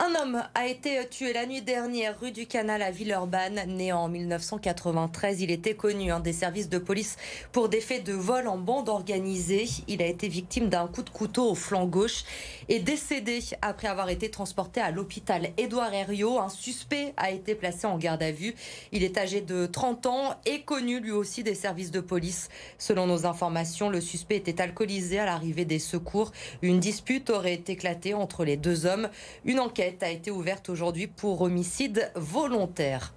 Un homme a été tué la nuit dernière rue du Canal à Villeurbanne. Né en 1993, il était connu hein, des services de police pour des faits de vol en bande organisée. Il a été victime d'un coup de couteau au flanc gauche et décédé après avoir été transporté à l'hôpital Édouard Herriot. Un suspect a été placé en garde à vue. Il est âgé de 30 ans et connu lui aussi des services de police. Selon nos informations, le suspect était alcoolisé à l'arrivée des secours. Une dispute aurait éclaté entre les deux hommes. Une enquête a été ouverte aujourd'hui pour homicide volontaire.